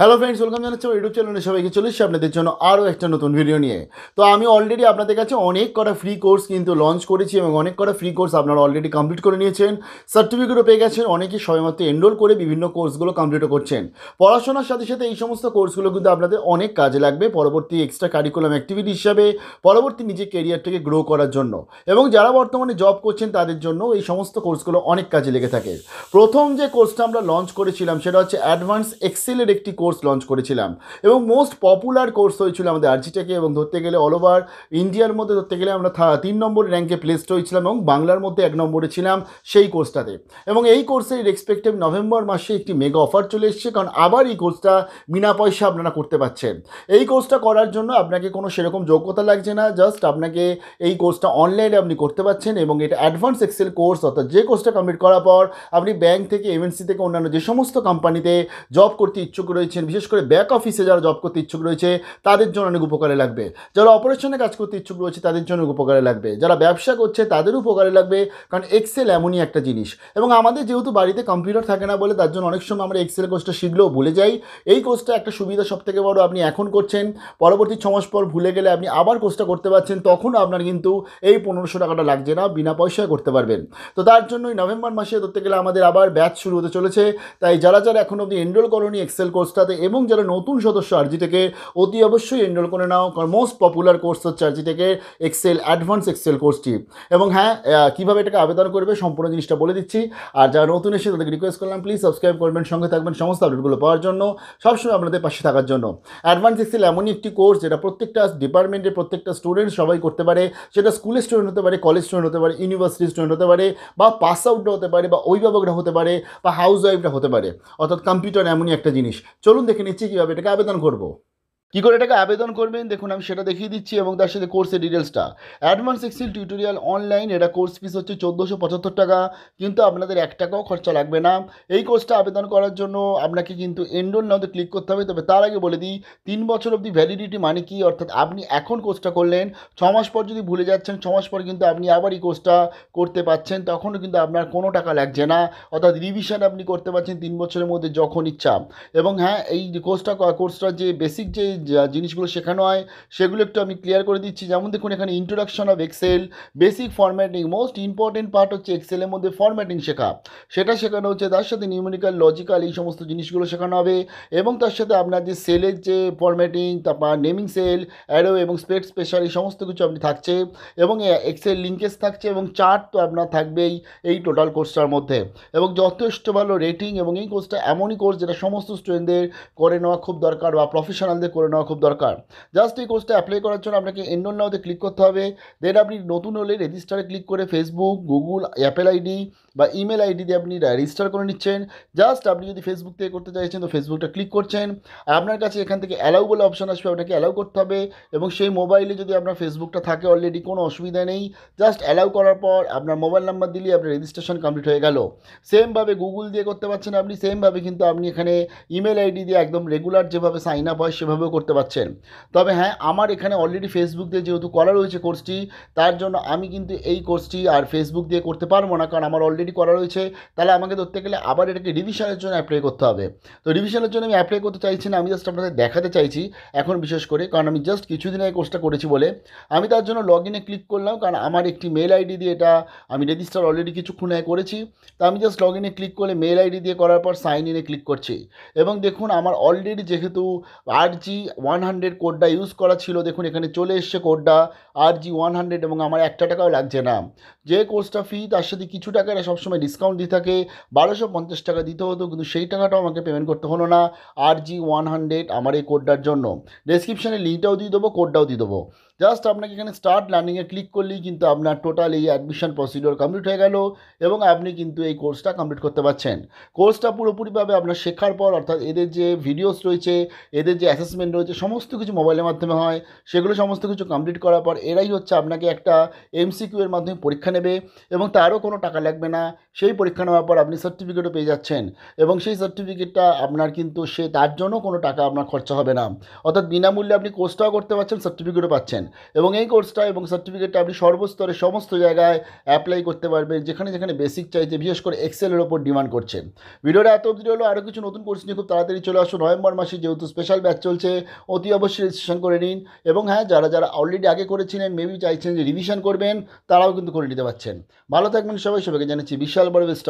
Hello friends welcome জানাচ্ছি আমার YouTube চ্যানেলে সবাইকে চলে এসেছি আপনাদের জন্য আরও একটা নতুন ভিডিও নিয়ে। তো আমি অলরেডি আপনাদের কাছে অনেক কটা ফ্রি কোর্স কিন্তু লঞ্চ করেছি এবং অনেক কটা ফ্রি কোর্স আপনারা অলরেডি কমপ্লিট করে নিয়েছেন। সার্টিফিকেটও পেয়ে গেছেন, অনেকে সবেমাত্র এনরোল করে বিভিন্ন কোর্সগুলো কমপ্লিটও করছেন। পড়াশোনার সাথে সাথে এই সমস্ত কোর্সগুলো কিন্তু আপনাদের অনেক কাজে লাগবে পরবর্তী এক্সট্রা কারিকুলাম অ্যাক্টিভিটি হিসাবে, পরবর্তী নিজের কেরিয়ারটাকে গ্রো করার জন্য। এবং যারা বর্তমানে জব করছেন, তাদের জন্য এই সমস্ত কোর্সগুলো অনেক কাজে লেগে থাকে। প্রথম যে কোর্সটা আমরা লঞ্চ করেছিলাম, সেটা হচ্ছে অ্যাডভান্স এক্সেলের একটি কোর্স লঞ্চ করেছিলাম। এবং মোস্ট পপুলার কোর্স হয়েছিল আমাদের আরজিটেকে এবং ধরতে গেলে অল ওভার ইন্ডিয়ার মধ্যে ধরতে গেলে আমরা তিন নম্বর র্যাঙ্কে প্লেসড হয়েছিলাম এবং বাংলার মধ্যে এক নম্বরে ছিলাম সেই কোর্সটাতে এবং এই কোর্সের রেসপেক্টিভ নভেম্বর মাসে একটি মেগা অফার চলে এসেছে, কারণ আবার এই কোর্সটা বিনা পয়সা আপনারা করতে পারছেন এই কোর্সটা করার জন্য আপনাকে কোনো সেরকম যোগ্যতা লাগছে না জাস্ট আপনাকে এই কোর্সটা অনলাইনে আপনি করতে পারছেন এবং এটা অ্যাডভান্স এক্সেল কোর্স অর্থাৎ যে কোর্সটা কমপ্লিট করার পর আপনি ব্যাংক থেকে এমএনসি থেকে অন্যান্য যে সমস্ত কোম্পানিতে জব করতে ইচ্ছুক রয়েছেন বিশেষ করে ব্যাক অফিসে যারা জব করতে ইচ্ছুক রয়েছে, তাদের জন্য অনেক উপকারে লাগবে। যারা অপারেশনে কাজ করতে ইচ্ছুক রয়েছে, তাদের জন্য উপকারে লাগবে। যারা ব্যবসা করছে, তাদেরও উপকারে লাগবে, কারণ এক্সেল এমনই একটা জিনিস। এবং আমাদের যেহেতু বাড়িতে কম্পিউটার থাকে না বলে, তার জন্য অনেক সময় আমরা এক্সেল কোর্সটা শিখলেও ভুলে যাই। এই কোর্সটা একটা সুবিধা সব থেকে বড় আপনি এখন করছেন। পরবর্তী ছ মাস পর ভুলে গেলে আপনি আবার কোর্সটা করতে পারছেন, তখন আপনার কিন্তু এই পনেরোশো টাকাটা লাগছে না, বিনা পয়সায় করতে পারবেন। তো তার জন্যই নভেম্বর মাসে ধরতে গেলে আমাদের আবার ব্যাচ শুরু হতে চলেছে। তাই যারা যারা এখন অবধি এনরোল করনি এক্সেল কোর্সটাতে এবং যারা নতুন সদস্য আরজি থেকে, অতি অবশ্যই এনরোল করে নাও। কারণ মোস্ট পপুলার কোর্স হচ্ছে আরজি থেকে এক্সেল অ্যাডভান্স এক্সেল কোর্সটি এবং হ্যাঁ কীভাবে এটাকে আবেদন করবে সম্পূর্ণ জিনিসটা বলে দিচ্ছি। আর যারা নতুন এসে তাদেরকে রিকোয়েস্ট করলাম প্লিজ সাবস্ক্রাইব করবেন সঙ্গে থাকবেন সমস্ত আপডেটগুলো পাওয়ার জন্য, সবসময় আপনাদের পাশে থাকার জন্য। অ্যাডভান্স এক্সেল এমনই একটি কোর্স যেটা প্রত্যেকটা ডিপার্টমেন্টের প্রত্যেকটা স্টুডেন্ট সবাই করতে পারে। সেটা স্কুলের স্টুডেন্ট হতে পারে কলেজ স্টুডেন্ট হতে পারে ইউনিভার্সিটি স্টুডেন্ট হতে পারে, বা পাস আউটরা হতে পারে, বা অভিভাবকরা হতে পারে, বা হাউস ওয়াইফরা হতে পারে। অর্থাৎ কম্পিউটার এমনই একটা জিনিস। চলুন দেখে নিচ্ছি কীভাবে এটাকে আবেদন করব। কী করে এটাকে আবেদন করবেন? দেখুন, আমি সেটা দেখিয়ে দিচ্ছি এবং তার সাথে কোর্সের ডিটেলসটা অ্যাডভান্স এক্সেল টিউটোরিয়াল অনলাইন এটা কোর্স ফিস হচ্ছে চোদ্দোশো পঁচাত্তর টাকা, কিন্তু আপনাদের এক টাকাও খরচা লাগবে না। এই কোর্সটা আবেদন করার জন্য আপনাকে কিন্তু এনরোল নাওতে ক্লিক করতে হবে। তবে তার আগে বলে দিই, তিন বছর অবধি ভ্যালিডিটি মানে কি? অর্থাৎ আপনি এখন কোর্সটা করলেন, ছ মাস পর যদি ভুলে যাচ্ছেন, ছ মাস পর কিন্তু আপনি আবার এই কোর্সটা করতে পাচ্ছেন, তখনও কিন্তু আপনার কোনো টাকা লাগছে না। অর্থাৎ রিভিশন আপনি করতে পারছেন তিন বছরের মধ্যে যখন ইচ্ছা। এবং হ্যাঁ এই কোর্সটা কোর্সটার যে বেসিক যে যা জিনিসগুলো শেখানো হয়, সেগুলো একটু আমি ক্লিয়ার করে দিচ্ছি। যেমন দেখুন, এখানে introduction of Excel basic formatting most important part হচ্ছে এক্সেলের মধ্যে ফরম্যাটিং শেখা। সেটা শেখানো হচ্ছে, তার সাথে নিউমেরিক্যাল লজিক্যাল এই সমস্ত জিনিসগুলো শেখানো হবে এবং তার সাথে আপনার যে সেলের যে ফরম্যাটিং তারপর নেমিং সেল অ্যারো এবং স্পেড স্পেশাল এই সমস্ত কিছু আপনি থাকছে এবং এক্সেল লিঙ্কেজ থাকছে এবং চার্ট তো আপনার থাকবেই এই টোটাল কোর্সটার মধ্যে। এবং যথেষ্ট ভালো রেটিং এবং এই কোর্সটা এমনই কোর্স যেটা সমস্ত স্টুডেন্টদের করে নেওয়া খুব দরকার বা প্রফেশনালদের করে নেওয়া খুব দরকার। জাস্ট এই কোর্সটা অ্যাপ্লাই করার জন্য আপনাকে এনরোল নাওতে ক্লিক করতে হবে। দেন আপনি নতুন হলে রেজিস্টারে ক্লিক করে ফেসবুক গুগল অ্যাপেল আইডি বা ইমেল আইডি দিয়ে আপনি রেজিস্টার করে নিচ্ছেন। জাস্ট আপনি যদি ফেসবুক থেকে করতে চাইছেন, তো ফেসবুকটা ক্লিক করছেন। আপনার কাছে এখান থেকে অ্যালাউ বলে অপশন আসবে, আপনাকে অ্যালাউ করতে হবে। এবং সেই মোবাইলে যদি আপনার ফেসবুকটা থাকে অলরেডি কোনো অসুবিধা নেই। জাস্ট অ্যালাউ করার পর আপনার মোবাইল নাম্বার দিলেই আপনার রেজিস্ট্রেশন কমপ্লিট হয়ে গেল। সেমভাবে গুগল দিয়ে করতে পারছেন আপনি সেমভাবে কিন্তু আপনি এখানে ইমেল আইডি দিয়ে একদম রেগুলার যেভাবে সাইন আপ হয়, সেভাবেও করতে পারছেন। তবে হ্যাঁ আমার এখানে অলরেডি ফেসবুক দিয়ে যেহেতু করা রয়েছে কোর্সটি তার জন্য আমি কিন্তু এই কোর্সটি আর ফেসবুক দিয়ে করতে পারব না, কারণ আমার অলরেডি করা রয়েছে। তাহলে আমাকে ধরতে গেলে আবার এটাকে রিভিশনের জন্য অ্যাপ্লাই করতে হবে। তো রিভিশনের জন্য আমি অ্যাপ্লাই করতে চাইছি না, আমি জাস্ট আপনাদের দেখাতে চাইছি, এখন বিশেষ করে, কারণ আমি জাস্ট কিছুদিন আগে কোর্সটা করেছি বলে। আমি তার জন্য লগ ইনে ক্লিক করলাম, কারণ আমার একটি মেল আইডি দিয়ে এটা আমি রেজিস্টার অলরেডি কিছুক্ষণ আগে করেছি। তা আমি জাস্ট লগ ইনে ক্লিক করলে মেল আইডি দিয়ে করার পর সাইন ইনে ক্লিক করছি। এবং দেখুন, আমার অলরেডি যেহেতু আর জি ওয়ান হান্ড্রেড কোডটা ইউজ করা ছিল, দেখুন এখানে চলে এসছে কোডটা আর জি ওয়ান হান্ড্রেড এবং আমার একটা টাকাও লাগছে না। যে কোর্সটা ফি তার সাথে কিছু টাকা এরা সবসময় ডিসকাউন্ট দিয়ে থাকে, বারোশো পঞ্চাশ টাকা দিতে হতো, কিন্তু সেই টাকাটাও আমাকে পেমেন্ট করতে হলো না আর জি ওয়ান হান্ড্রেড আমার এই কোডটার জন্য। ডেসক্রিপশানে লিঙ্কটাও দিয়ে দেবো কোডটাও দিয়ে দেবো। জাস্ট আপনাকে এখানে স্টার্ট লার্নিংয়ে ক্লিক করলেই কিন্তু আপনার টোটাল এই অ্যাডমিশন প্রসিডিওর কমপ্লিট হয়ে গেল এবং আপনি কিন্তু এই কোর্সটা কমপ্লিট করতে পারছেন। কোর্সটা পুরোপুরিভাবে আপনার শেখার পর অর্থাৎ এদের যে ভিডিওস রয়েছে, এদের যে অ্যাসেসমেন্ট রয়েছে, সমস্ত কিছু মোবাইলের মাধ্যমে হয়। সেগুলো সমস্ত কিছু কমপ্লিট করার পর এরাই হচ্ছে আপনাকে একটা এমসিকিউ এর মাধ্যমে পরীক্ষা নেবে এবং তারও কোনো টাকা লাগবে না। সেই পরীক্ষা নেওয়ার পর আপনি সার্টিফিকেটও পেয়ে যাচ্ছেন এবং সেই সার্টিফিকেটটা আপনার কিন্তু সে তার জন্য কোনো টাকা আপনার খরচা হবে না। অর্থাৎ বিনামূল্যে আপনি কোর্সটাও করতে পারছেন সার্টিফিকেটও পাচ্ছেন। এবং এই কোর্সটা এবং সার্টিফিকেটটা আপনি সর্বস্তরে সমস্ত জায়গায় অ্যাপ্লাই করতে পারবেন, যেখানে যেখানে বেসিক চাইছে বিশেষ করে এক্সেলের ওপর ডিমান্ড করছেন ভিডিওটা এত অবধি হলো আরও কিছু নতুন কোর্স নিয়ে খুব তাড়াতাড়ি চলে আসো নভেম্বর মাসে যেহেতু স্পেশাল ব্যাচ চলছে, অতি অবশ্যই রেজিস্ট্রেশন করে নিন এবং হ্যাঁ যারা যারা অলরেডি আগে করেছিলেন মেবি চাইছেন যে রিভিশন করবেন, তারাও কিন্তু করে নিতে পারছেন। ভালো থাকবেন সবাই, সবাইকে জানাচ্ছি বিশাল বড় বেস্ট